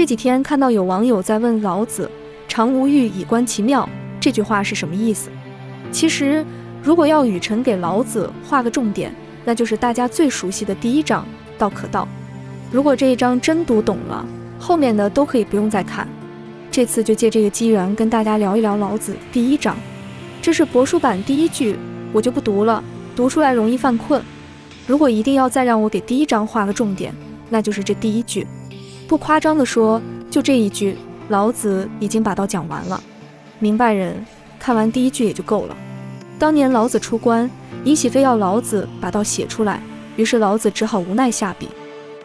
这几天看到有网友在问老子“常无欲，以观其妙”这句话是什么意思？其实，如果要雨辰给老子画个重点，那就是大家最熟悉的第一章“道可道”。如果这一章真读懂了，后面的都可以不用再看。这次就借这个机缘跟大家聊一聊老子第一章。这是帛书版第一句，我就不读了，读出来容易犯困。如果一定要再让我给第一章画个重点，那就是这第一句。不夸张地说，就这一句，老子已经把道讲完了。明白人看完第一句也就够了。当年老子出关，尹喜非要老子把道写出来，于是老子只好无奈下笔：“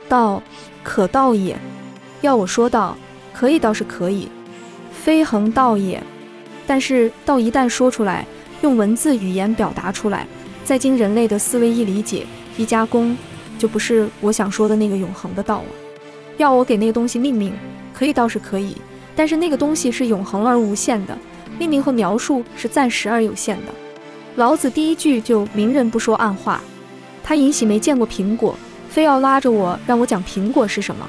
道，可道也。要我说道，可以倒是可以，非恒道也。”但是道一旦说出来，用文字语言表达出来，再经人类的思维一理解一加工，就不是我想说的那个永恒的道了。要我给那个东西命名，可以倒是可以，但是那个东西是永恒而无限的，命名和描述是暂时而有限的。老子第一句就明人不说暗话，他尹喜没见过苹果，非要拉着我让我讲苹果是什么。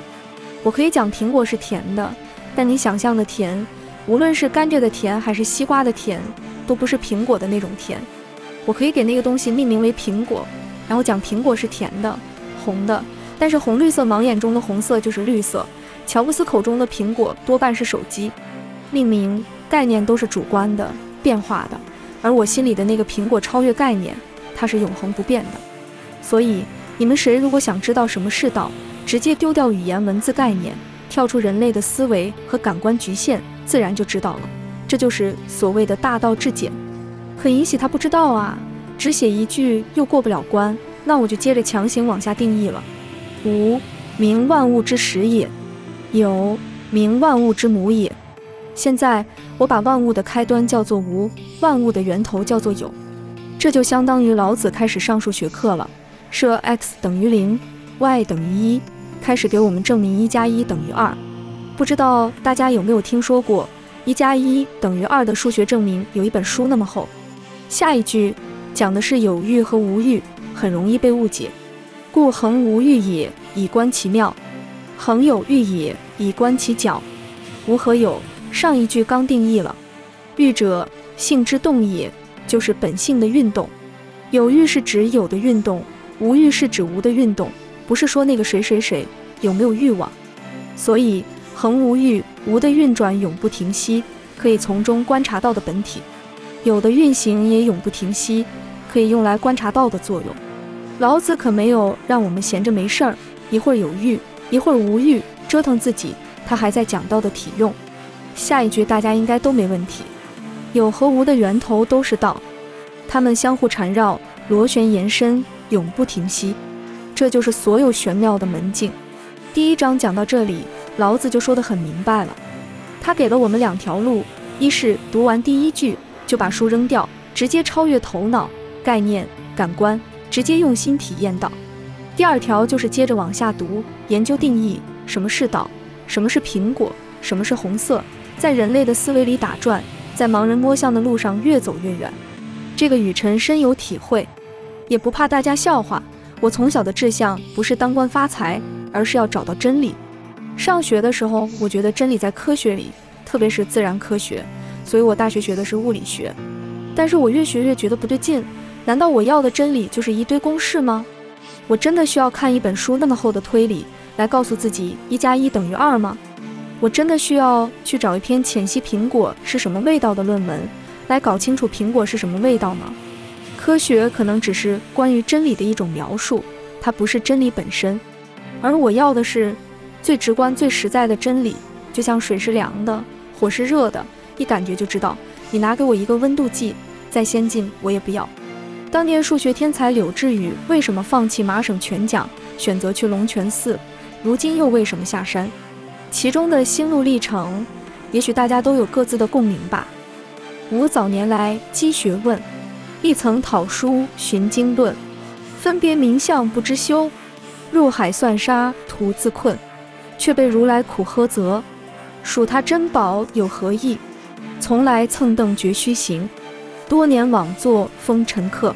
我可以讲苹果是甜的，但你想象的甜。无论是甘蔗的甜还是西瓜的甜，都不是苹果的那种甜。我可以给那个东西命名为苹果，然后讲苹果是甜的、红的。但是红绿色盲眼中的红色就是绿色。乔布斯口中的苹果多半是手机。命名概念都是主观的、变化的，而我心里的那个苹果超越概念，它是永恒不变的。所以，你们谁如果想知道什么是道，直接丢掉语言文字概念，跳出人类的思维和感官局限。自然就知道了，这就是所谓的大道至简。可尹喜他不知道啊，只写一句又过不了关，那我就接着强行往下定义了。无名万物之始也，有名万物之母也。现在我把万物的开端叫做无，万物的源头叫做有，这就相当于老子开始上数学课了，设 x 等于零，y 等于一，开始给我们证明一加一等于二。不知道大家有没有听说过一加一等于二的数学证明？有一本书那么厚。下一句讲的是有欲和无欲，很容易被误解。故恒无欲也，以观其妙；恒有欲也，以观其徼。无和有，上一句刚定义了。欲者，性之动也，就是本性的运动。有欲是指有的运动，无欲是指无的运动，不是说那个谁谁谁有没有欲望。所以。恒无欲，无的运转永不停息，可以从中观察到的本体；有的运行也永不停息，可以用来观察到的作用。老子可没有让我们闲着没事儿，一会儿有欲，一会儿无欲，折腾自己。他还在讲道的体用。下一句大家应该都没问题。有和无的源头都是道，它们相互缠绕，螺旋延伸，永不停息。这就是所有玄妙的门径。第一章讲到这里。老子就说得很明白了，他给了我们两条路：一是读完第一句就把书扔掉，直接超越头脑、概念、感官，直接用心体验到；第二条就是接着往下读，研究定义什么是道，什么是苹果，什么是红色，在人类的思维里打转，在盲人摸象的路上越走越远。这个雨辰深有体会，也不怕大家笑话。我从小的志向不是当官发财，而是要找到真理。上学的时候，我觉得真理在科学里，特别是自然科学，所以我大学学的是物理学。但是我越学越觉得不对劲，难道我要的真理就是一堆公式吗？我真的需要看一本书那么厚的推理来告诉自己一加一等于二吗？我真的需要去找一篇浅析苹果是什么味道的论文来搞清楚苹果是什么味道吗？科学可能只是关于真理的一种描述，它不是真理本身，而我要的是。最直观、最实在的真理，就像水是凉的，火是热的，一感觉就知道。你拿给我一个温度计，再先进我也不要。当年数学天才柳智宇为什么放弃麻省全奖，选择去龙泉寺？如今又为什么下山？其中的心路历程，也许大家都有各自的共鸣吧。吾早年来积学问，一曾讨书寻经论，分别名相不知休，入海算沙徒自困。却被如来苦呵责，数他珍宝有何益？从来蹭蹬绝须行，多年枉作风尘客。